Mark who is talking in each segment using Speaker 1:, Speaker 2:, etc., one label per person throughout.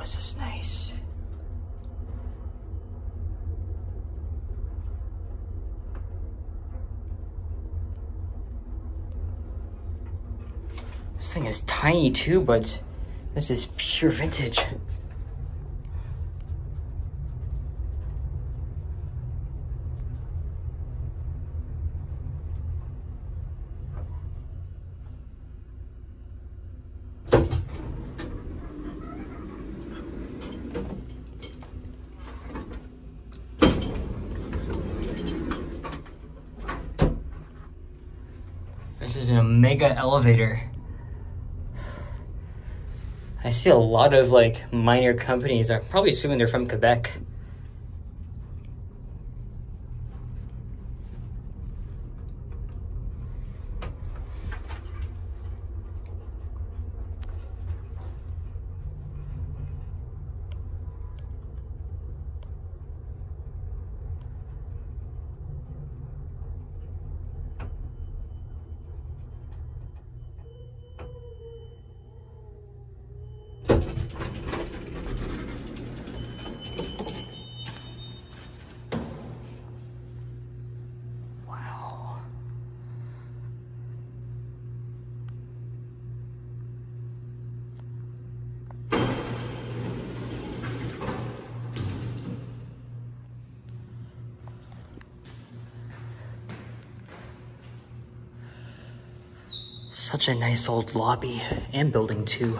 Speaker 1: was as nice. This thing is tiny too, but this is pure vintage. This is an Omega elevator. I see a lot of like minor companies. I'm probably assuming they're from Quebec. Such a nice old lobby and building too.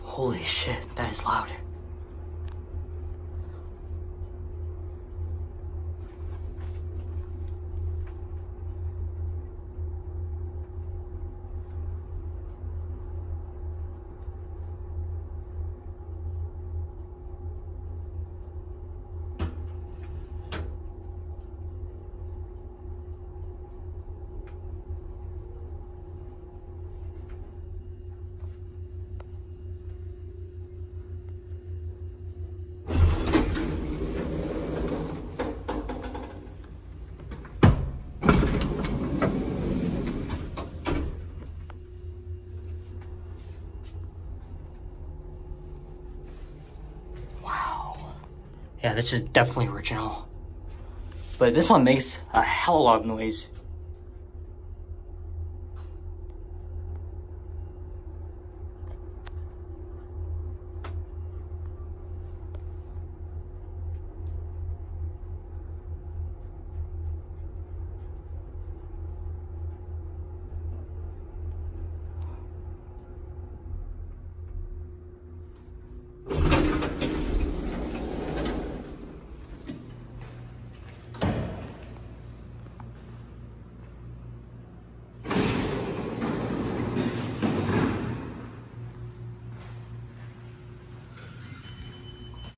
Speaker 1: Holy shit, that is loud. Yeah, this is definitely original. But this one makes a hell of a lot of noise.